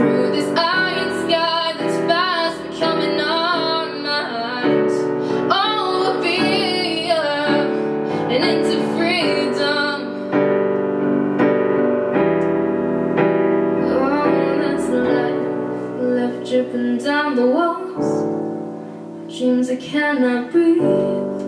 Through this iron sky that's fast becoming our minds Over and into freedom. Oh, that's life left dripping down the walls. Dreams I cannot breathe.